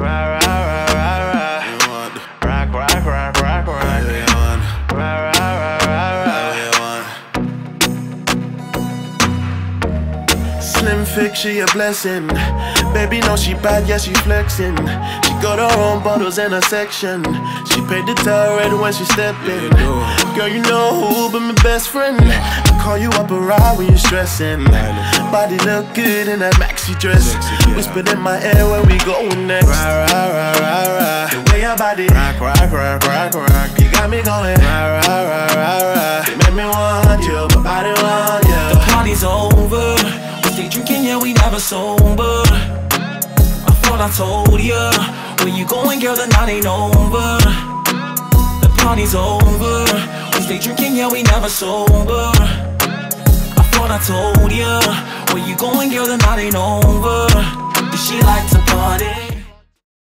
Rock, Slim Fix, she a blessing. Baby, know she bad, yeah, she flexing. She got her own bottles in her section. She paid the toll right when she stepped in. Girl, you know who but my best friend. I call you up a ride when you're stressing. Body look good in that maxi dress. Whisper in my ear when we going next. Rock, rock, rock, rock, rock. The way your body Rock, rock, rock, rock, rock. you got me going. Rock, rock, rock, rock, rock. You make me want you, my body want we never sober. I thought I told ya. Where you going, girl, the night ain't over. The party's over. We stay drinking, yeah, we never sober. I thought I told ya. Where you going, girl, the night ain't over. Does she like?